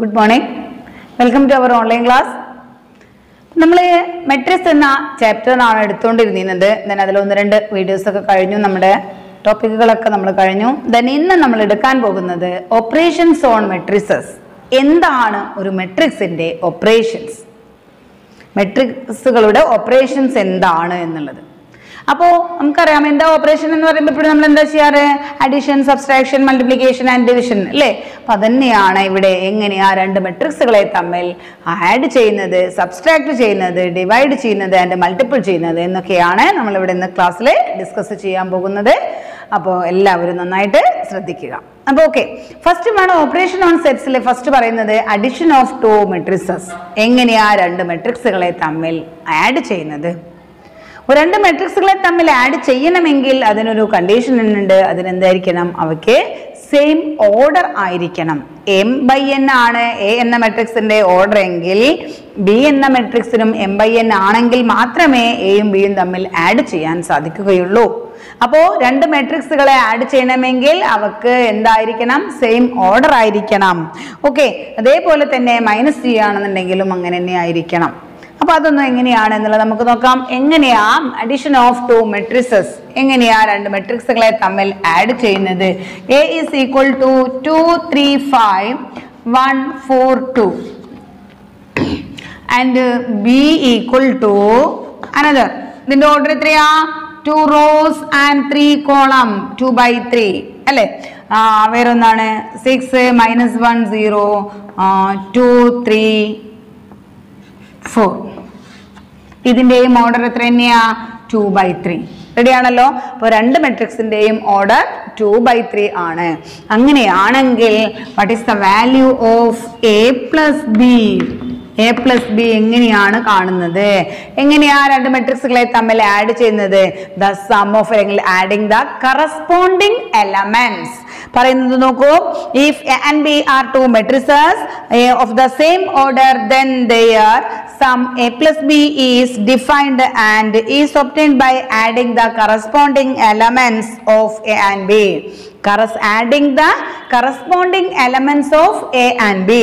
Good morning welcome to our online class നമ്മൾ matrix എന്ന chapter ചാപ്റ്ററിനാണ് എടുത്തുകൊണ്ടിരുന്നത്. ദെൻ അതിൽ ഒന്ന് രണ്ട് വീഡിയോസൊക്കെ കഴിഞ്ഞു. നമ്മുടെ ടോപ്പിക്കുകളൊക്കെ നമ്മൾ കഴിഞ്ഞു. ദെൻ ഇന്ന് നമ്മൾ എടുക്കാൻ പോകുന്നത് ഓപ്പറേഷൻസ് ഓൺ മെട്രിസസ് എന്താണ് ഒരു മെട്രിക്സിന്റെ ഓപ്പറേഷൻസ് മെട്രിക്സുകളുടെ ഓപ്പറേഷൻസ് എന്താണ് എന്നുള്ളത്. അപ്പോൾ നമുക്കറിയാം എന്താ ഓപ്പറേഷൻ എന്ന് പറയുമ്പോൾ നമ്മൾ എന്താ ചെയ്യാറ്? Addition subtraction multiplication and division അല്ലേ? അപ്പം അതന്നെയാണ് ഇവിടെ എങ്ങനെ ആ രണ്ട് മെട്രിക്സുകളെ തമ്മിൽ ആഡ് ചെയ്യുന്നത് സബ്സ്ട്രാക്ട് ചെയ്യുന്നത് ഡിവൈഡ് ചെയ്യുന്നത് ആൻഡ് മൾട്ടിപ്പിൾ ചെയ്യുന്നത് എന്നൊക്കെയാണ് നമ്മൾ ഇവിടെ ഇന്ന് ക്ലാസ്സിൽ ഡിസ്കസ് ചെയ്യാൻ പോകുന്നത്. അപ്പോൾ എല്ലാവരും നന്നായിട്ട് ശ്രദ്ധിക്കുക. അപ്പോൾ ഓക്കെ ഫസ്റ്റ് വേണം ഓപ്പറേഷൻ ഓൺ സെറ്റ്സിൽ ഫസ്റ്റ് പറയുന്നത് അഡിഷൻ ഓഫ് ടു മെട്രിക്സസ് എങ്ങനെയാ രണ്ട് മെട്രിക്സുകളെ തമ്മിൽ ആഡ് ചെയ്യുന്നത്? രണ്ട് മെട്രിക്സുകളെ തമ്മിൽ ആഡ് ചെയ്യണമെങ്കിൽ അതിനൊരു കണ്ടീഷൻ ഉണ്ട്. അതിനെന്തായിരിക്കണം അവയ്ക്ക് സെയിം ഓർഡർ ആയിരിക്കണം. എം ബൈ എൻ ആണ് എ എന്ന മെട്രിക്സിന്റെ ഓർഡർ എങ്കിൽ ബി എന്ന മെട്രിക്സിനും എം ബൈ എൻ ആണെങ്കിൽ മാത്രമേ എയും ബിയും തമ്മിൽ ആഡ് ചെയ്യാൻ സാധിക്കുകയുള്ളൂ. അപ്പോ രണ്ട് മെട്രിക്സുകളെ ആഡ് ചെയ്യണമെങ്കിൽ അവക്ക് എന്തായിരിക്കണം? സെയിം ഓർഡർ ആയിരിക്കണം. ഓക്കെ അതേപോലെ തന്നെ മൈനസ് ചെയ്യുകയാണെന്നുണ്ടെങ്കിലും അങ്ങനെ തന്നെ ആയിരിക്കണം. അപ്പൊ അതൊന്നും എങ്ങനെയാണ് എന്നുള്ളത് നമുക്ക് നോക്കാം. എങ്ങനെയാ അഡിഷൻ ഓഫ് ടു മെട്രിസസ് എങ്ങനെയാ രണ്ട് മെട്രിക്സുകളെ തമ്മിൽ ആഡ് ചെയ്യുന്നത്? A is equal to two three five one four two and B equal to another ഇതിന്റെ ഓർഡർ എത്രയാ? Two rows and three column two by three അല്ലേ? വേറൊന്നാണ്. Six minus one zero two three four ഇതിന്റെയും order എത്ര തന്നെയാ two by three ready ആണല്ലോ? അപ്പോൾ രണ്ട് മെട്രിക്സിന്റെയും order two by three ആണ്. അങ്ങനെയാണെങ്കിൽ what is the value of A plus B A plus B എങ്ങനെയാണ് കാണുന്നത്? എങ്ങനെയാ രണ്ട് മെട്രിക്സുകളെ തമ്മിൽ ആഡ് ചെയ്യുന്നത്? ദ സം ഓഫ് അല്ലെങ്കിൽ ആഡിങ് ദ കറസ്പോണ്ടിങ് എലമെന്റ്സ് പറയുന്നത് നോക്കൂ. If A and B are two matrices of the same order then their sum a plus b is defined and is obtained by adding the corresponding elements of a and b. Adding the corresponding elements of A and B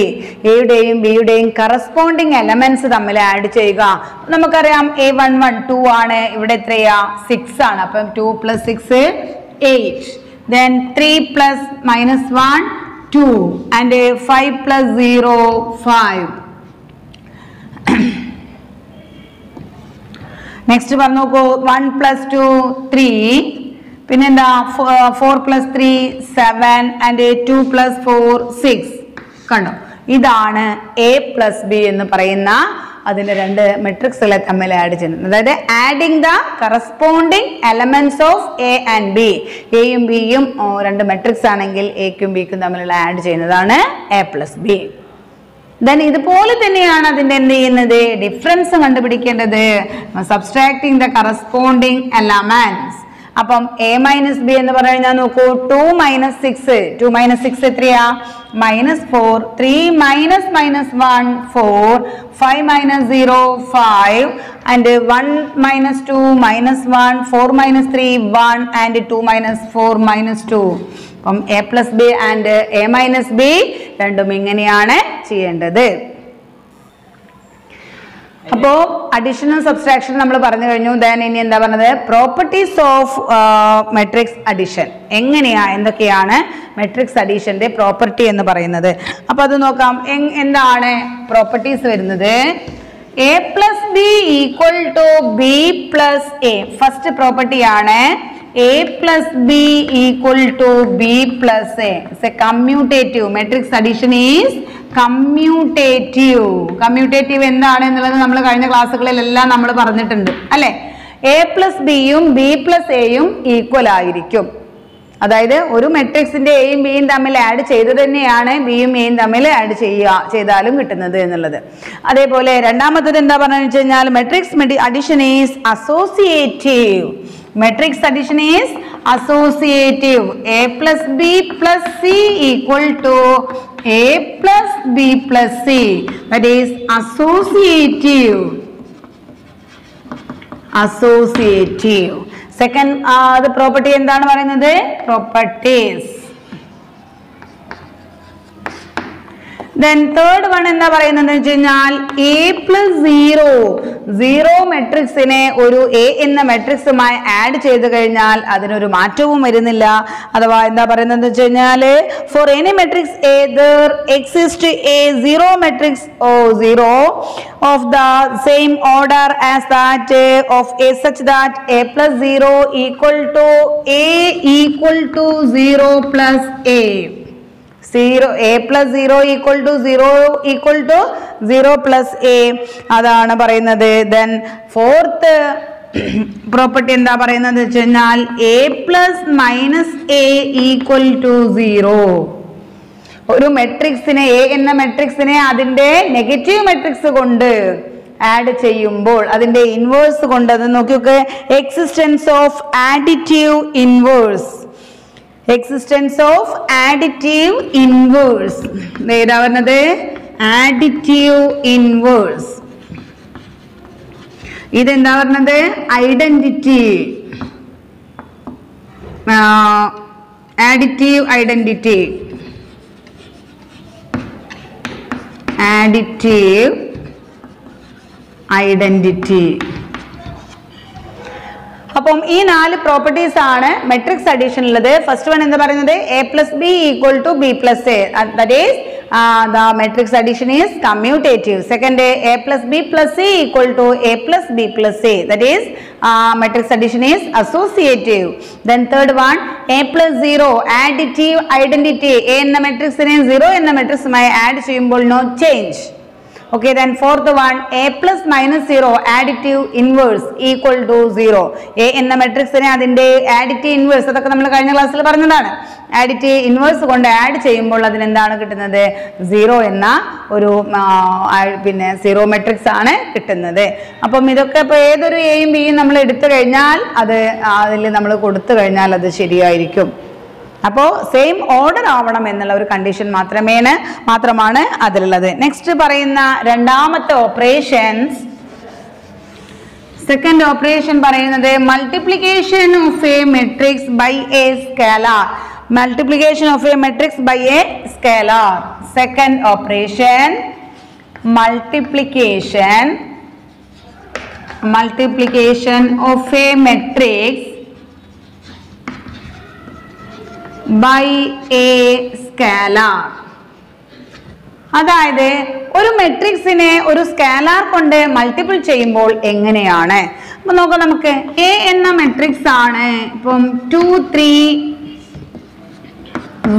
എയുടെയും ബിയുടെയും corresponding elements തമ്മിൽ add ചെയ്യുക. നമുക്കറിയാം A one one two ആണ്. ഇവിടെ എത്രയാ? Six ആണ്. അപ്പം two plus six eight 3 plus minus 1 2 and a 5 plus 0 5 next പറഞ്ഞു നോക്കൂ വൺ പ്ലസ് ടു ത്രീ പിന്നെന്താ four plus three seven and two plus four six കണ്ടോ? ഇതാണ് എ പ്ലസ് ബി എന്ന് പറയുന്ന അതിന്റെ രണ്ട് മെട്രിക്സുകളെ തമ്മിൽ ആഡ് ചെയ്യുന്നത്. അതായത് adding the corresponding elements of A and B എയും ബിയും രണ്ട് മെട്രിക്സ് ആണെങ്കിൽ എക്കും ബിക്കും തമ്മിലുള്ള ആഡ് ചെയ്യുന്നതാണ് എ പ്ലസ് ബി ദെൻ ഇതുപോലെ തന്നെയാണ് അതിന്റെ എന്ത് ചെയ്യുന്നത്? ഡിഫറൻസ് കണ്ടുപിടിക്കേണ്ടത്. സബ്സ്ട്രാക്ടിങ് ദ കറസ്പോണ്ടിങ് എലമെന്റ്സ് അപ്പം എ മൈനസ് ബി എന്ന് പറഞ്ഞു കഴിഞ്ഞാൽ നോക്കൂ two minus six two minus six എത്രയാ? Minus four three minus minus one four five minus zero five and one minus two minus one four minus three one and two minus four minus two അപ്പം A plus B and A minus B രണ്ടും ഇങ്ങനെയാണ് ചെയ്യേണ്ടത്. അപ്പോ additional subtraction നമ്മൾ പറഞ്ഞു കഴിഞ്ഞു. Than ഇനി എന്താ പറഞ്ഞത്? പ്രോപ്പർട്ടീസ് ഓഫ് മെട്രിക്സ് അഡീഷൻ എങ്ങനെയാ? എന്തൊക്കെയാണ് മെട്രിക്സ് അഡീഷന്റെ പ്രോപ്പർട്ടി എന്ന് പറയുന്നത്. അപ്പൊ അത് നോക്കാം. എന്താണ് പ്രോപ്പർട്ടീസ് വരുന്നത്? A plus B equal to B plus A first പ്രോപ്പർട്ടിയാണ് A plus B equal to B plus A commutative matrix addition is commutative commutative എന്താണ് എന്നുള്ളത് നമ്മൾ കഴിഞ്ഞ ക്ലാസ്സുകളിലെല്ലാം നമ്മൾ പറഞ്ഞിട്ടുണ്ട്. അല്ലെ? എ പ്ലസ് ബിയും ബി പ്ലസ് എയും ഈക്വൽ ആയിരിക്കും. അതായത് ഒരു മെട്രിക്സിന്റെ എയും ബിയും തമ്മിൽ ആഡ് ചെയ്ത് തന്നെയാണ് ബിയും എയും തമ്മിൽ ആഡ് ചെയ്യുക ചെയ്താലും കിട്ടുന്നത് എന്നുള്ളത്. അതേപോലെ രണ്ടാമത്തത് എന്താ പറഞ്ഞു വെച്ച് കഴിഞ്ഞാൽ matrix addition is associative matrix addition is associative A plus B plus C equal to A plus B plus C that is associative associative second അത് പ്രോപ്പർട്ടി എന്താണ് പറയുന്നത്? പ്രോപ്പർട്ടീസ് ദെൻ തേർഡ് വൺ എന്താ പറയുന്നത് വെച്ച് കഴിഞ്ഞാൽ എ പ്ലസ് സീറോ സീറോ മെട്രിക്സിനെ ഒരു A എന്ന മെട്രിക്സുമായി ആഡ് ചെയ്ത് കഴിഞ്ഞാൽ അതിനൊരു മാറ്റവും വരുന്നില്ല. അഥവാ എന്താ പറയുന്നത് വെച്ച് കഴിഞ്ഞാൽ for any matrix A there exist a zero matrix O zero of the same order as that of A such that A plus zero equal to A equal to zero plus A zero A plus zero equal to zero equal to zero plus A അതാണ് പറയുന്നത്. Then fourth property എന്താ പറയുന്നത് വെച്ച് കഴിഞ്ഞാൽ A plus minus A equal to zero ഒരു മെട്രിക്സിനെ A എന്ന മെട്രിക്സിനെ അതിന്റെ നെഗറ്റീവ് മെട്രിക്സ് കൊണ്ട് ആഡ് ചെയ്യുമ്പോൾ അതിന്റെ ഇൻവേഴ്സ് കൊണ്ട് അത് നോക്കിയൊക്കെ existence of additive inverse existence of additive inverse ഏതാ പറഞ്ഞത് ആഡിറ്റീവ് ഇൻവേഴ്സ് ഇതെന്താ പറഞ്ഞത്? Identity additive identity additive identity അപ്പം ഈ നാല് പ്രോപ്പർട്ടീസ് ആണ് മെട്രിക്സ് അഡീഷൻ ഉള്ളത് ഫസ്റ്റ് വൺ എന്താ പറയുന്നത്? A plus B equal to B plus A that is the matrix addition is commutative second A plus B plus C equal to A plus B plus A that is matrix addition is associative then third one A plus zero additive identity A എന്ന മെട്രിക്സിനെ zero എന്ന മെട്രിക്സുമായി add ചെയ്യുമ്പോൾ no change okay then fourth one A plus minus 0 additive inverse equal to 0 A എന്ന മെട്രിക്സിനെ അതിന്റെ additive inverse അതൊക്കെ നമ്മൾ കഴിഞ്ഞ ക്ലാസ്സിൽ പറഞ്ഞതാണ്. ആഡിറ്റീവ് ഇൻവേഴ്സ് കൊണ്ട് ആഡ് ചെയ്യുമ്പോൾ അതിനെന്താണ് കിട്ടുന്നത്? സീറോ എന്ന ഒരു പിന്നെ സീറോ മെട്രിക്സ് ആണ് കിട്ടുന്നത്. അപ്പം ഇതൊക്കെ ഇപ്പോൾ ഏതൊരു എയും ബിയും നമ്മൾ എടുത്തു കഴിഞ്ഞാൽ അത് അതിൽ നമ്മൾ കൊടുത്തു കഴിഞ്ഞാൽ അത് ശരിയായിരിക്കും. അപ്പോൾ സെയിം ഓർഡർ ആവണം എന്നുള്ള ഒരു കണ്ടീഷൻ മാത്രമേ മാത്രമാണ് അതിലുള്ളത്. നെക്സ്റ്റ് പറയുന്ന രണ്ടാമത്തെ ഓപ്പറേഷൻസ് സെക്കൻഡ് ഓപ്പറേഷൻ പറയുന്നത് multiplication of a matrix by a scalar multiplication of a matrix by a scalar second operation multiplication multiplication of a matrix by a scalar അതായത് ഒരു മെട്രിക്സിനെ ഒരു സ്കാലാർ കൊണ്ട് മൾട്ടിപ്പിൾ ചെയ്യുമ്പോൾ എങ്ങനെയാണ്? അപ്പൊ നോക്കാം നമുക്ക്. എ എന്ന മെട്രിക്സ് ആണ്. ഇപ്പം ടു ത്രീ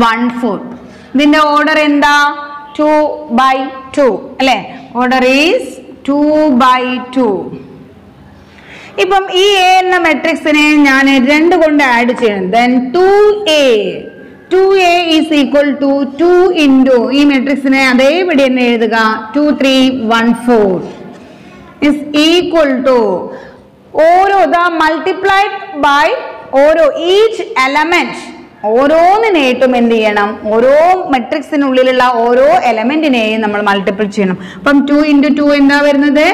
വൺ ഫോർ ഇതിന്റെ ഓർഡർ എന്താ? ടു ബൈ ടു അല്ലെ? Order is two by two ഇപ്പം ഈ എ എന്ന മെട്രിക്സിനെ ഞാൻ രണ്ട് കൊണ്ട് ആഡ് ചെയ്യണം. Then two A two A is equal to two into ഈ മെട്രിക്സിനെ അതേപടി തന്നെ എഴുതുക. Two three one four is equal to ഓരോ ദ മൾട്ടിപ്ലൈഡ് ബൈ ഓരോ ഈച്ച് എലമെന്റ് ഓരോന്നിനേട്ടും എന്ത് ചെയ്യണം? ഓരോ മെട്രിക്സിനുള്ളിലുള്ള ഓരോ എലമെന്റിനെയും നമ്മൾ മൾട്ടിപ്പിൾ ചെയ്യണം. അപ്പം ടു ഇന്റു ടു എന്താ വരുന്നത്?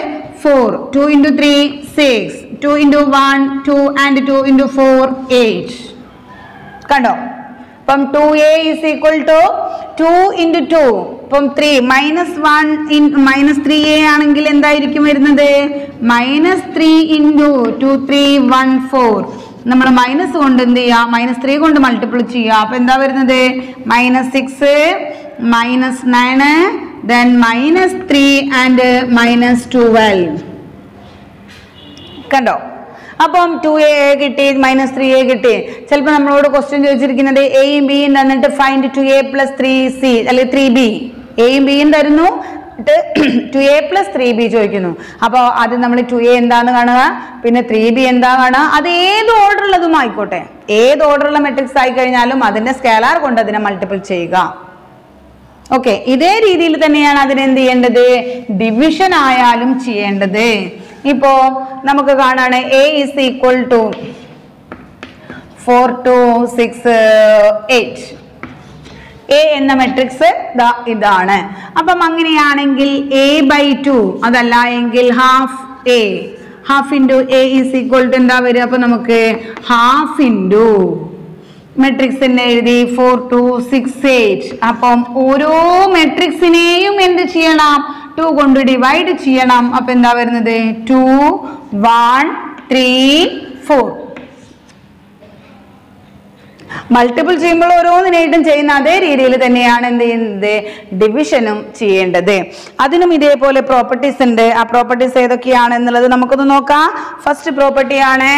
Four two into three six two into one two and two into four eight കണ്ടോ? അപ്പം two A is equal to two into two ഇപ്പം three minus one in minus three A ആണെങ്കിൽ എന്തായിരിക്കും വരുന്നത്? Minus three into two three one four നമ്മൾ minus കൊണ്ട് എന്ത് ചെയ്യുക? മൈനസ് ത്രീ കൊണ്ട് മൾട്ടിപ്പിൾ ചെയ്യുക. അപ്പം എന്താ വരുന്നത്? Minus six minus nine then minus three and minus twelve കണ്ടോ? അപ്പം ടു എ കിട്ടി മൈനസ് ത്രീ എ കിട്ടി. ചിലപ്പോൾ നമ്മളോട് ക്വസ്റ്റ്യൻ ചോദിച്ചിരിക്കുന്നത് എയും ബിയും തന്നിട്ട് find two A plus three C അല്ലെങ്കിൽ ത്രീ ബി എയും ബിയും തരുന്നു. Two A plus three B ചോദിക്കുന്നു. അപ്പോൾ അത് നമ്മൾ ടു എ എന്താന്ന് കാണുക. പിന്നെ ത്രീ ബി എന്താ കാണുക. അത് ഏത് ഓർഡറുള്ളതും ആയിക്കോട്ടെ. ഏത് ഓർഡറുള്ള മെട്രിക്സ് ആയി കഴിഞ്ഞാലും അതിന്റെ സ്കേലാർ കൊണ്ട് അതിനെ മൾട്ടിപ്പിൾ ചെയ്യുക. ഓക്കെ ഇതേ രീതിയിൽ തന്നെയാണ് അതിനെന്ത് ചെയ്യേണ്ടത്? ഡിവിഷൻ ആയാലും ചെയ്യേണ്ടത്. ഇപ്പോ നമുക്ക് കാണാണ് A is equal to four two six eight A എന്ന മെട്രിക്സ് ഇതാണ്. അപ്പം അങ്ങനെയാണെങ്കിൽ എ ബൈ ടു അതല്ല എങ്കിൽ half A half into A is equal to എന്താ വരിക? അപ്പൊ നമുക്ക് ഹാഫ് ഇന്റു മെട്രിക്സിന് എഴുതി ഫോർ ടു സിക്സ് എയ്റ്റ് അപ്പം ഓരോ മെട്രിക്സിനെയും എന്ത് ചെയ്യണം? ടു കൊണ്ട് ഡിവൈഡ് ചെയ്യണം. അപ്പൊ എന്താ വരുന്നത്? Two one three four multiple ചെയ്യുമ്പോൾ ഓരോന്നിനായിട്ടും ചെയ്യുന്ന അതേ രീതിയിൽ തന്നെയാണ് എന്ത് ചെയ്യുന്നത്? ഡിവിഷനും ചെയ്യേണ്ടത്. അതിനും ഇതേപോലെ പ്രോപ്പർട്ടീസ് ഉണ്ട്. ആ പ്രോപ്പർട്ടീസ് ഏതൊക്കെയാണ് എന്നുള്ളത് നമുക്കൊന്ന് നോക്കാം. ഫസ്റ്റ് പ്രോപ്പർട്ടിയാണ്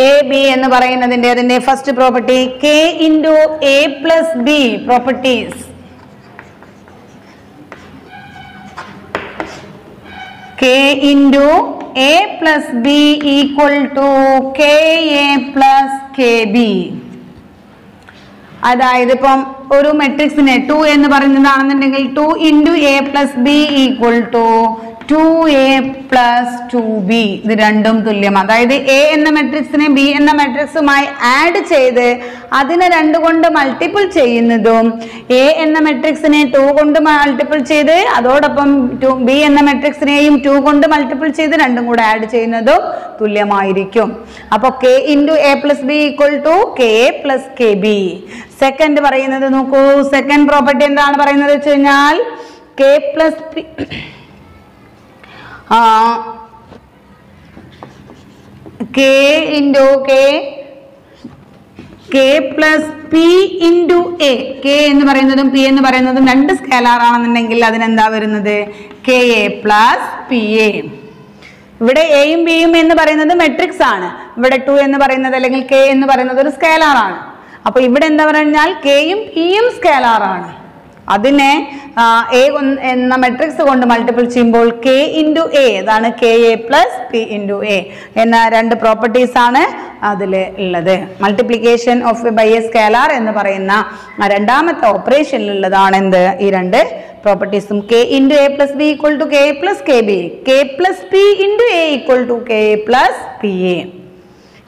എ ബി എന്ന് പറയുന്നതിന്റെ അതിന്റെ first property K into A plus B properties K into A plus B equal to K A plus K B അതായത് ഇപ്പം ഒരു മെട്രിക്സിനെ ടു എന്ന് പറയുന്നതാണെന്നുണ്ടെങ്കിൽ two into A plus B equal to two A plus two B ഇത് രണ്ടും തുല്യം അതായത് A എന്ന മെട്രിക്സിനെ ബി എന്ന മെട്രിക്സുമായി ആഡ് ചെയ്ത് അതിനെ രണ്ട് കൊണ്ട് മൾട്ടിപ്പിൾ ചെയ്യുന്നതും എ എന്ന മെട്രിക്സിനെ ടു കൊണ്ട് മൾട്ടിപ്പിൾ ചെയ്ത് അതോടൊപ്പം ടു ബി എന്ന മെട്രിക്സിനെയും ടു കൊണ്ട് മൾട്ടിപ്പിൾ ചെയ്ത് രണ്ടും കൂടെ ആഡ് ചെയ്യുന്നതും തുല്യമായിരിക്കും. അപ്പോൾ K into A plus B equal to K A plus K B second പറയുന്നത് നോക്കൂ. സെക്കൻഡ് പ്രോപ്പർട്ടി എന്താണ് പറയുന്നത് വെച്ച് കഴിഞ്ഞാൽ K plus P K into K K plus P into A K എന്ന് പറയുന്നതും പി എന്ന് പറയുന്നതും രണ്ട് സ്കേലാർ ആണെന്നുണ്ടെങ്കിൽ അതിനെന്താ വരുന്നത്? K A plus P A ഇവിടെ എയും ബിയും എന്ന് പറയുന്നത് മെട്രിക്സ് ആണ്. ഇവിടെ ടു എന്ന് പറയുന്നത് അല്ലെങ്കിൽ കെ എന്ന് പറയുന്നത് ഒരു സ്കേലാർ ആണ്. അപ്പൊ ഇവിടെ എന്താ പറഞ്ഞാൽ കെയും പിയും സ്കേലാർ ആണ്. അതിനെ എ എന്ന മെട്രിക്സ് കൊണ്ട് മൾട്ടിപ്പിൾ ചെയ്യുമ്പോൾ കെ ഇന്റു എ അതാണ് K A plus P into A എന്ന രണ്ട് പ്രോപ്പർട്ടീസാണ് അതിൽ ഉള്ളത്. Multiplication of by a scalar എന്ന് പറയുന്ന രണ്ടാമത്തെ ഓപ്പറേഷനിലുള്ളതാണ് എന്ത്? ഈ രണ്ട് പ്രോപ്പർട്ടീസും K into A plus B equal to K A plus K B K plus P into A equal to K A plus P A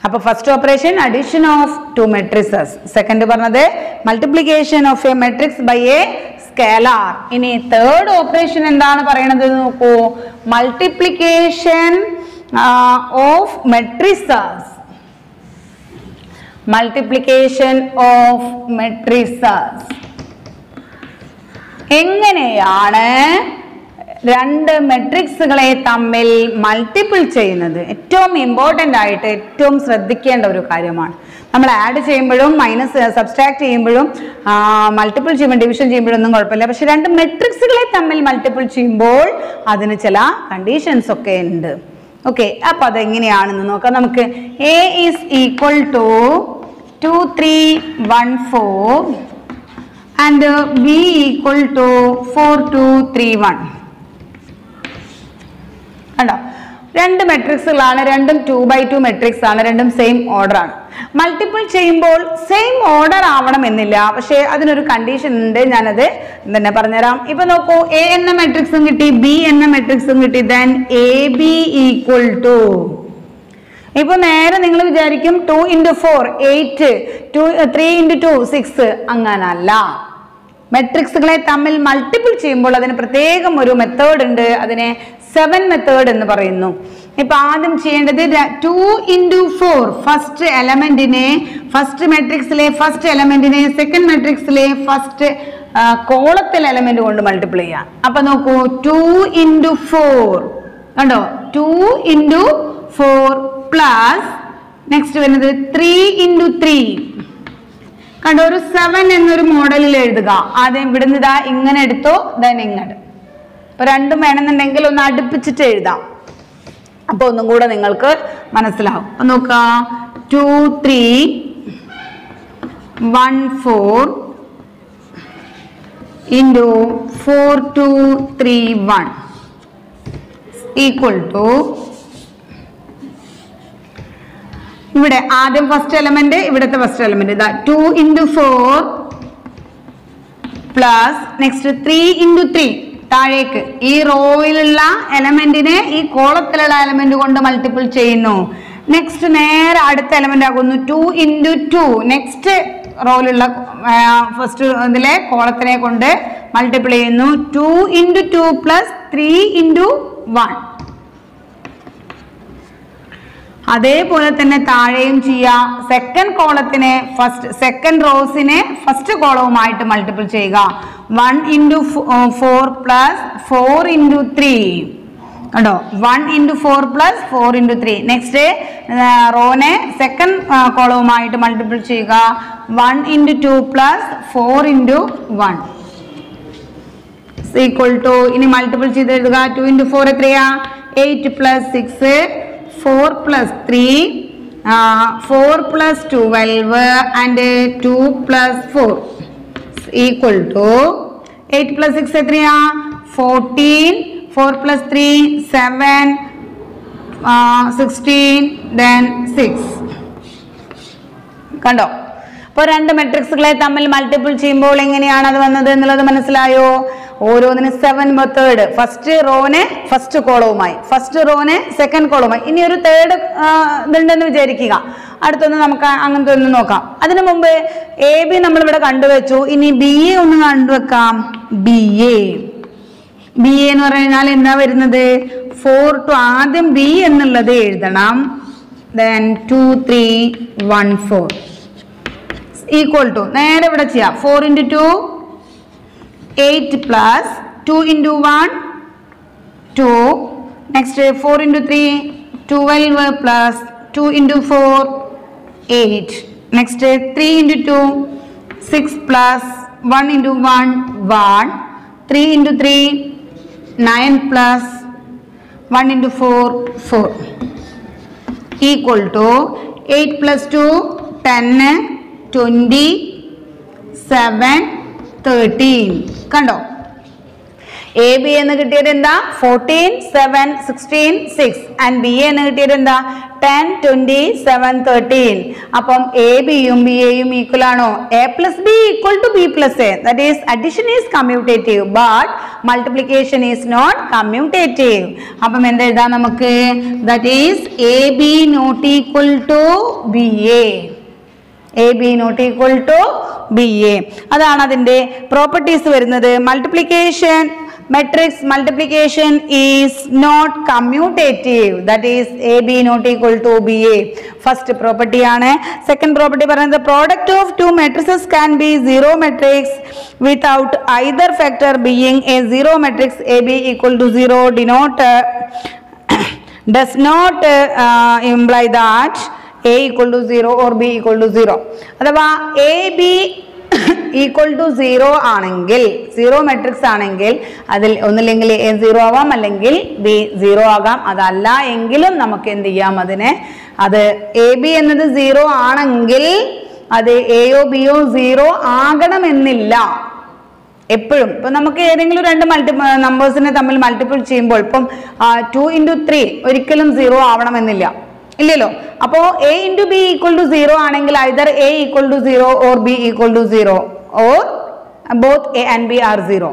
അപ്പോൾ first operation addition of two matrices second പറഞ്ഞത് multiplication of a matrix by a scalar. ഇനി third operation എന്താണ് പറയണത് നോക്കൂ? Multiplication of matrices multiplication of matrices എങ്ങനെയാണ് രണ്ട് മെട്രിക്സുകളെ തമ്മിൽ മൾട്ടിപ്പിൾ ചെയ്യുന്നത്? ഏറ്റവും ഇമ്പോർട്ടന്റ് ആയിട്ട് ഏറ്റവും ശ്രദ്ധിക്കേണ്ട ഒരു കാര്യമാണ്. നമ്മൾ ആഡ് ചെയ്യുമ്പോഴും മൈനസ് സബ്സ്ട്രാക്ട് ചെയ്യുമ്പോഴും മൾട്ടിപ്പിൾ ചെയ്യുമ്പോൾ ഡിവിഷൻ ചെയ്യുമ്പോഴൊന്നും കുഴപ്പമില്ല. പക്ഷെ രണ്ട് മെട്രിക്സുകളെ തമ്മിൽ മൾട്ടിപ്പിൾ ചെയ്യുമ്പോൾ അതിന് ചില കണ്ടീഷൻസ് ഒക്കെ ഉണ്ട്. ഓക്കെ അപ്പൊ അതെങ്ങനെയാണെന്ന് നോക്കാം. നമുക്ക് A is equal to two three one four and B equal to four two three one കണ്ടോ? രണ്ട് മെട്രിക്സുകളാണ് രണ്ടും ടു ബൈ ടു മെട്രിക്സ് ആണ് രണ്ടും സെയിം ഓർഡർ ആണ്. മൾട്ടിപ്പിൾ ചെയ്യുമ്പോൾ സെയിം ഓർഡർ ആവണം എന്നില്ല പക്ഷേ അതിനൊരു കണ്ടീഷൻ ഉണ്ട്. ഞാനത് തന്നെ പറഞ്ഞുതരാം. ഇപ്പൊ നോക്കൂ എ എന്ന മെട്രിക്സും കിട്ടി ബി എന്ന മെട്രിക്സും കിട്ടി. Then A B equal to ഇപ്പൊ നേരെ നിങ്ങൾ വിചാരിക്കും two into four eight two three into two six അങ്ങനല്ല. മെട്രിക്സുകളെ തമ്മിൽ മൾട്ടിപ്പിൾ ചെയ്യുമ്പോൾ അതിന് പ്രത്യേകം ഒരു മെത്തേഡ് ഉണ്ട്. അതിനെ സെവൻ മെത്തേഡ് എന്ന് പറയുന്നു. ഇപ്പൊ ആദ്യം ചെയ്യേണ്ടത് ടു ഇന്റു ഫോർ ഫസ്റ്റ് എലമെന്റിനെ ഫസ്റ്റ് മെട്രിക്സിലെ ഫസ്റ്റ് എലമെന്റിനെ സെക്കൻഡ് മെട്രിക്സിലെ ഫസ്റ്റ് കോളത്തിൽ എലമെന്റ് കൊണ്ട് മൾട്ടിപ്ലൈ ചെയ്യാം. അപ്പൊ നോക്കൂ ടു ഇന്റു ഫോർ കണ്ടോ? Two into four plus next വരുന്നത് ത്രീ ഇന്റു ത്രീ കണ്ടോ? ഒരു സെവൻ എന്നൊരു മോഡലിൽ എഴുതുക. ആദ്യം ഇവിടുന്ന് ഇതാ ഇങ്ങനെ എടുത്തോ ദൻ ഇങ്ങോട്ട് ഇപ്പൊ രണ്ടും വേണമെന്നുണ്ടെങ്കിൽ ഒന്ന് അടുപ്പിച്ചിട്ട് എഴുതാം. അപ്പൊ ഒന്നും കൂടെ നിങ്ങൾക്ക് മനസ്സിലാവും. അപ്പൊ നോക്കാം. Two three one four into four two three one equal to ഇവിടെ ആദ്യം ഫസ്റ്റ് എലമെന്റ് ഇവിടുത്തെ ഫസ്റ്റ് എലമെന്റ് ഇതാ two into four plus next three into three താഴേക്ക്. ഈ റോയിലുള്ള എലമെന്റിനെ ഈ കോളത്തിലുള്ള എലമെന്റ് കൊണ്ട് മൾട്ടിപ്പിൾ ചെയ്യുന്നു. നെക്സ്റ്റ് നേരെ അടുത്ത എലമെന്റ് ആകുന്നു ടു ഇന്റു ടു നെക്സ്റ്റ് റോയിലുള്ള ഫസ്റ്റ് ഇതിലെ കോളത്തിനെ കൊണ്ട് മൾട്ടിപ്പിൾ ചെയ്യുന്നു. Two into two plus three into one അതേപോലെ തന്നെ താഴെയും ചെയ്യുക. സെക്കൻഡ് കോളത്തിനെ ഫസ്റ്റ് സെക്കൻഡ് റോസിനെ ഫസ്റ്റ് കോളവുമായിട്ട് മൾട്ടിപ്പിൾ ചെയ്യുക. One into four plus four into three കണ്ടോ? One into four plus four into three next റോനെ second കോളവുമായിട്ട് മൾട്ടിപ്പിൾ ചെയ്യുക. One into two plus four into one equal to ഇനി multiple ചെയ്ത് എഴുതുക two into four എത്രയാ? Eight plus six 4 plus 3, uh, 4 plus 12 and 2 plus 4 is equal to 8 plus 6 3 14, 4 plus 3 7, uh, 16 then 6. Kando. അപ്പോൾ രണ്ട് മെട്രിക്സുകളെ തമ്മിൽ മൾട്ടിപ്പിൾ ചെയ്യുമ്പോൾ എങ്ങനെയാണ് അത് വന്നത് എന്നുള്ളത് മനസ്സിലായോ? ഓരോന്നിന് സെവൻ മെത്തേഡ് ഫസ്റ്റ് റോനെ ഫസ്റ്റ് കോളവുമായി ഫസ്റ്റ് റോനെ സെക്കൻഡ് കോളവുമായി ഇനി ഒരു തേർഡ് ഇതുണ്ടെന്ന് വിചാരിക്കുക. അടുത്തൊന്ന് നമുക്ക് അങ്ങനത്തെ ഒന്ന് നോക്കാം. അതിനു മുമ്പ് എ ബി നമ്മളിവിടെ കണ്ടുവച്ചു. ഇനി ബി എ ഒന്ന് കണ്ടുവെക്കാം. ബി എ ബി എ എന്ന് പറഞ്ഞാൽ എന്താ വരുന്നത്? ഫോർ ടു ആദ്യം ബി എന്നുള്ളത് എഴുതണം. Then two three one four equal to നേരെ ഇവിടെ ചെയ്യാം. Four into two eight plus two into one two next four into three twelve plus two into four eight next three into two six plus one into one one three into three nine plus one into four four equal to eight plus two ten twenty seven thirteen കണ്ടോ? A B എന്ന് കിട്ടിയത് എന്താ? Fourteen seven sixteen six and B എന്ന് കിട്ടിയത് എന്താ? Ten twenty seven thirteen അപ്പം A ബിയും B എയും ഈക്വൽ ആണോ? A plus B equal to B plus A that is addition is commutative but multiplication is not commutative അപ്പം എന്താ എഴുതാം നമുക്ക്? That is A B not equal to B A A B not equal to B A അതാണ് അതിന്റെ properties വരുന്നത്. Multiplication matrix multiplication is not commutative that is A B not equal to B A first property ആണ്. Second property പറയുന്നത് product of two matrices can be zero matrix without either factor being a zero matrix A B equal to zero denote does not imply uh, imply that a equal to 0 or to zero 0 അഥവാ A B equal to zero ആണെങ്കിൽ zero matrix ആണെങ്കിൽ അതിൽ ഒന്നില്ലെങ്കിൽ A zero ആവാം അല്ലെങ്കിൽ B zero ആകാം. അതല്ല എങ്കിലും നമുക്ക് എന്ത് ചെയ്യാം അതിനെ? അത് എ ബി എന്നത് സീറോ ആണെങ്കിൽ അത് എയോ ബിയോ സീറോ ആകണമെന്നില്ല. എപ്പോഴും. ഇപ്പൊ നമുക്ക് ഏതെങ്കിലും രണ്ട് മൾട്ടി നമ്പേഴ്സിനെ തമ്മിൽ മൾട്ടിപ്പിൾ ചെയ്യുമ്പോൾ ഇപ്പം ടു ഇന്റു ത്രീ ഒരിക്കലും സീറോ ആവണമെന്നില്ല. ഇല്ലല്ലോ. അപ്പോ A into B equal to zero ആണെങ്കിൽ either A equal to zero or B equal to zero or both A and B are zero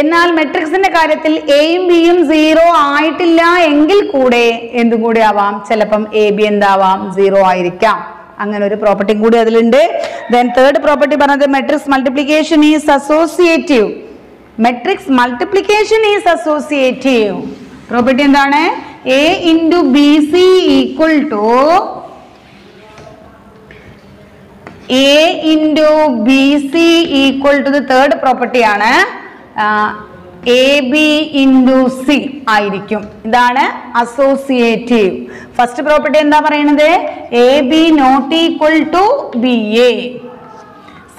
എന്നാൽ മെട്രിക്സിന്റെ കാര്യത്തിൽ എയും ബിയും സീറോ ആയിട്ടില്ല എങ്കിൽ കൂടെ എന്തും കൂടെ ആവാം? ചിലപ്പം എ ബി എന്താവാം? സീറോ ആയിരിക്കാം. അങ്ങനെ ഒരു പ്രോപ്പർട്ടി കൂടി അതിലുണ്ട്. ദെൻ തേർഡ് പ്രോപ്പർട്ടി പറഞ്ഞത് matrix multiplication is associative matrix multiplication is associative property എന്താണ്? A into B C equal to A into B C equal to the third property ആണ് A B into C ആയിരിക്കും. ഇതാണ് associative first property എന്താ പറയുന്നത് A B not equal to B A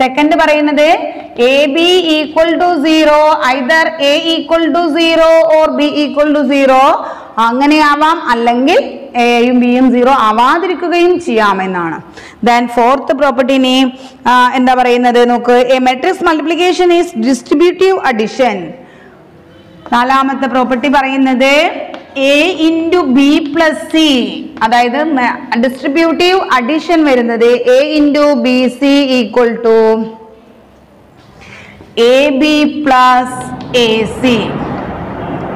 second പറയുന്നത് A B equal to zero either A equal to zero or B equal to zero അങ്ങനെയാവാം അല്ലെങ്കിൽ എയും ബിയും zero ആവാതിരിക്കുകയും ചെയ്യാമെന്നാണ്. Then fourth പ്രോപ്പർട്ടിനെ എന്താ പറയുന്നത്? നോക്ക് A matrix multiplication is distributive addition നാലാമത്തെ property പറയുന്നത് A into B plus C അതായത് ഡിസ്ട്രിബ്യൂട്ടീവ് അഡിഷൻ വരുന്നത് A into B C equal to A B plus A C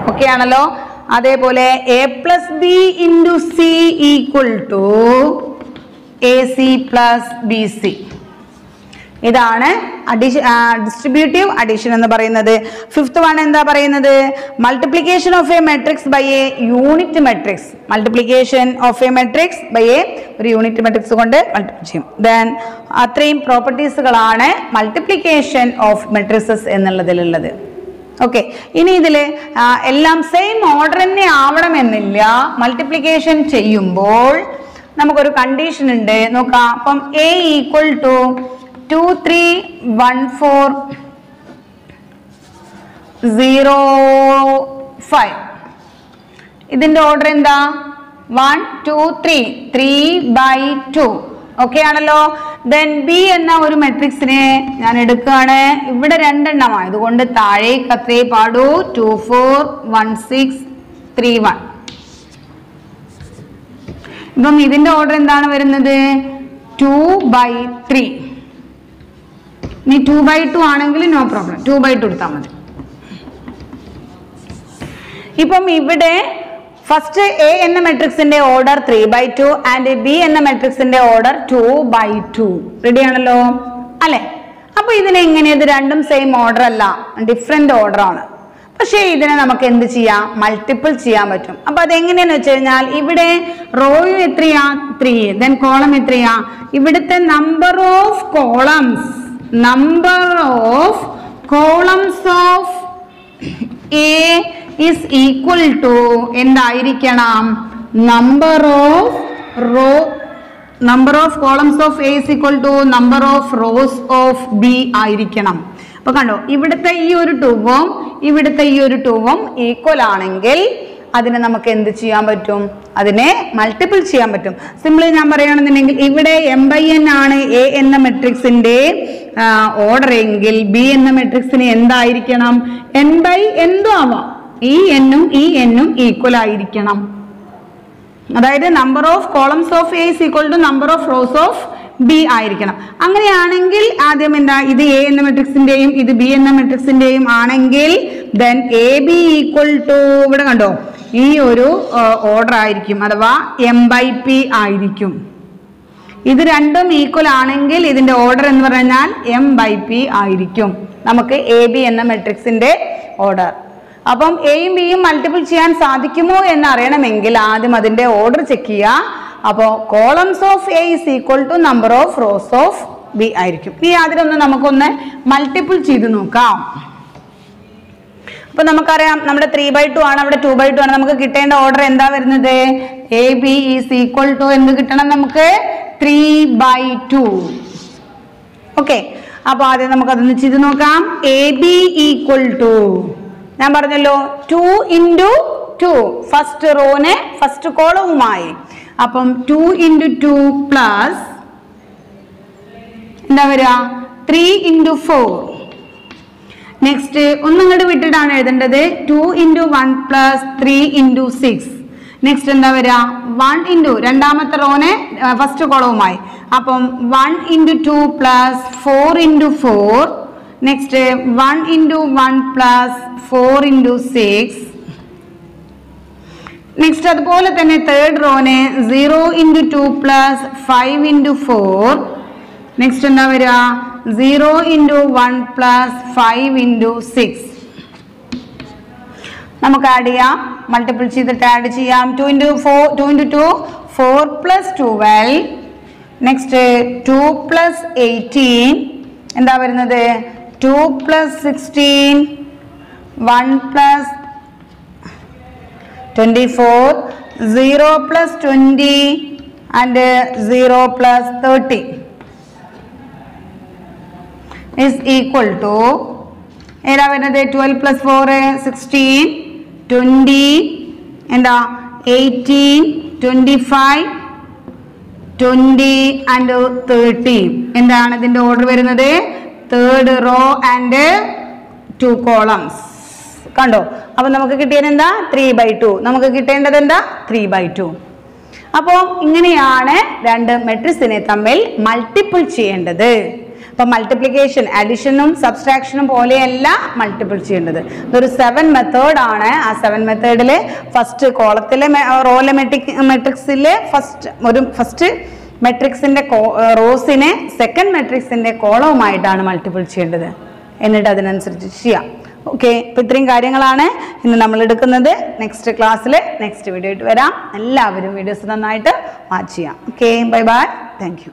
okay ആണല്ലോ? അതേപോലെ A plus B into C equal to A C plus B C ഇതാണ് അഡീഷ distributive addition എന്ന് പറയുന്നത്. Fifth one എന്താ പറയുന്നത്? Multiplication of a matrix by a unit matrix multiplication of a matrix by a ഒരു unit matrix കൊണ്ട് multiply ചെയ്യും. Then അത്രയും പ്രോപ്പർട്ടീസുകളാണ് മൾട്ടിപ്ലിക്കേഷൻ ഓഫ് മെട്രിക്സസ് എന്നുള്ളതിലുള്ളത്. ഓക്കെ ഇനി ഇതിൽ എല്ലാം സെയിം ഓർഡർ തന്നെ ആവണമെന്നില്ല. മൾട്ടിപ്ലിക്കേഷൻ ചെയ്യുമ്പോൾ നമുക്കൊരു കണ്ടീഷൻ ഉണ്ട്. നോക്കാം. അപ്പം A equal to two three one four zero five ഇതിന്റെ ഓർഡർ എന്താ? One two three three by two okay ആണല്ലോ? ദെൻ ബി എന്ന ഒരു മെട്രിക്സിനെ ഞാൻ എടുക്കുകയാണ്. ഇവിടെ രണ്ടെണ്ണമാണ് ഇതുകൊണ്ട് താഴേക്ക് അത്രേ പാടൂ. Two four one six three one ഇപ്പം ഇതിന്റെ ഓർഡർ എന്താണ് വരുന്നത്? ടു ബൈ ത്രീ ഇനി ടു ബൈ ടു ആണെങ്കിൽ no problem two by two എടുത്താൽ മതി. ഇപ്പം ഇവിടെ ഫസ്റ്റ് എ എന്ന മെട്രിക്സിന്റെ order three by two and B എന്ന മെട്രിക്സിന്റെ order two by two ready ആണല്ലോ? അല്ലെ? അപ്പൊ ഇതിനെ എങ്ങനെ? ഇത് രണ്ടും സെയിം ഓർഡർ അല്ല. ഡിഫറെന്റ് ഓർഡർ ആണ്. പക്ഷേ ഇതിനെ നമുക്ക് എന്ത് ചെയ്യാം? മൾട്ടിപ്പിൾ ചെയ്യാൻ പറ്റും. അപ്പൊ അതെങ്ങനെയാന്ന് വെച്ച് കഴിഞ്ഞാൽ ഇവിടെ റോയും എത്രയാ? ത്രീ ദെൻ കോളം എത്രയാ? ഇവിടുത്തെ number of columns number of columns of A is equal to എന്തായിരിക്കണം? Number of row number of columns of A is equal to number of rows of B ആയിരിക്കണം. അപ്പൊ കണ്ടോ ഇവിടുത്തെ ഈ ഒരു ടൂവും ഇവിടുത്തെ ഈ ഒരു ടൂവും ഈക്വൽ ആണെങ്കിൽ അതിനെ നമുക്ക് എന്ത് ചെയ്യാൻ പറ്റും? അതിനെ മൾട്ടിപ്പിൾ ചെയ്യാൻ പറ്റും. സിമ്പിളി ഞാൻ പറയുകയാണെന്നുണ്ടെങ്കിൽ ഇവിടെ എം ബൈ എൻ ആണ് എ എന്ന മെട്രിക്സിന്റെ ഓർഡർ എങ്കിൽ ബി എന്ന മെട്രിക്സിന് എന്തായിരിക്കണം? എൻ ബൈ എന്തോ ആവാം. ഈ എന്നും ഈ എന്നും ഈക്വൽ ആയിരിക്കണം. അതായത് number of columns of A is equal to number of rows of B ആയിരിക്കണം. അങ്ങനെയാണെങ്കിൽ ആദ്യം എന്താ ഇത് എ എന്ന മെട്രിക്സിന്റെയും ഇത് ബി എന്ന മെട്രിക്സിന്റെയും ആണെങ്കിൽ then A B equal to ഇവിടെ കണ്ടോ? ഈ ഒരു ഓർഡർ ആയിരിക്കും അഥവാ എം ബൈ പി ആയിരിക്കും. ഇത് രണ്ടും ഈക്വൽ ആണെങ്കിൽ ഇതിന്റെ ഓർഡർ എന്ന് പറഞ്ഞാൽ എം ബൈ പി ആയിരിക്കും. നമുക്ക് എ ബി എന്ന മെട്രിക്സിന്റെ ഓർഡർ അപ്പം എയും ബിയും മൾട്ടിപ്പിൾ ചെയ്യാൻ സാധിക്കുമോ എന്ന് അറിയണമെങ്കിൽ ആദ്യം അതിന്റെ ഓർഡർ ചെക്ക് ചെയ്യുക. അപ്പോൾ columns of A is equal to number of rows of B ആയിരിക്കും. ഇനി അതിലൊന്ന് നമുക്കൊന്ന് മൾട്ടിപ്പിൾ ചെയ്ത് നോക്കാം. അപ്പൊ നമുക്കറിയാം നമ്മുടെ ത്രീ ബൈ ടു ആണ് അവിടെ ടു ബൈ ടു ആണ്. നമുക്ക് കിട്ടേണ്ട ഓർഡർ എന്താ വരുന്നത്? A B is equal to എന്ത് കിട്ടണം നമുക്ക്? ത്രീ ബൈ ടു ഓക്കെ അപ്പൊ ആദ്യം നമുക്ക് അതൊന്ന് ചെയ്ത് നോക്കാം. എ ബി ഈക്വൽ ടു ഞാൻ പറഞ്ഞല്ലോ ടു ഇന്റു ടു ഫസ്റ്റ് റോന് ഫസ്റ്റ് കോളവുമായി അപ്പം ടു ഇന്റു ടു പ്ലസ് എന്താ വരിക? ത്രീ ഇന്റു ഫോർ നെക്സ്റ്റ് ഒന്നിങ്ങോട്ട് വിട്ടിട്ടാണ് എഴുതേണ്ടത്. Two into one plus three into six next എന്താ വരിക? വൺ ഇന്റു രണ്ടാമത്തെ റോനെ ഫസ്റ്റ് കോളവുമായി. അപ്പം one into two plus four into four next one into one plus four into six next അതുപോലെ തന്നെ third Ron zero into two plus five into four next എന്താ വരിക? Zero into one plus five into six നമുക്ക് add ചെയ്യാം. Multiple ചെയ്തിട്ട് add ചെയ്യാം. Two into four two into two four plus twelve next two plus eighteen എന്താ വരുന്നത്? Two plus sixteen one plus twenty four zero plus twenty and zero plus thirty is equal to ഏതാ വരുന്നത്? Twelve plus four sixteen twenty എന്താ? Eighteen twenty five twenty and thirty എന്താണ് ഇതിന്റെ order വരുന്നത്? Third row and two columns കണ്ടോ? അപ്പൊ നമുക്ക് കിട്ടിയത് എന്താ? ത്രീ ബൈ ടു നമുക്ക് കിട്ടേണ്ടത് എന്താ? ത്രീ ബൈ ടു അപ്പോൾ ഇങ്ങനെയാണ് രണ്ട് മെട്രിക്സിനെ തമ്മിൽ മൾട്ടിപ്പിൾ ചെയ്യേണ്ടത്. അപ്പൊ മൾട്ടിപ്ലിക്കേഷൻ അഡിഷനും സബ്സ്ട്രാക്ഷനും പോലെയല്ല മൾട്ടിപ്പിൾ ചെയ്യേണ്ടത്. ഇതൊരു സെവൻ മെത്തേഡ് ആണ്. ആ സെവൻ മെത്തേഡിൽ ഫസ്റ്റ് കോളത്തിലെ റോലെ മെട്രിക് മെട്രിക്സിലെ ഫസ്റ്റ് ഒരു ഫസ്റ്റ് മെട്രിക്സിന്റെ റോസിനെ സെക്കൻഡ് മെട്രിക്സിന്റെ കോളവുമായിട്ടാണ് മൾട്ടിപ്പിൾ ചെയ്യേണ്ടത്. എന്നിട്ട് അതിനനുസരിച്ച് ചെയ്യാം. ഓക്കെ ഇപ്പൊ ഇത്രയും കാര്യങ്ങളാണ് ഇന്ന് നമ്മൾ എടുക്കുന്നത്. നെക്സ്റ്റ് ക്ലാസ്സിൽ നെക്സ്റ്റ് വീഡിയോ ആയിട്ട് വരാം. എല്ലാവരും വീഡിയോസ് നന്നായിട്ട് വാച്ച് ചെയ്യാം. Okay bye bye thank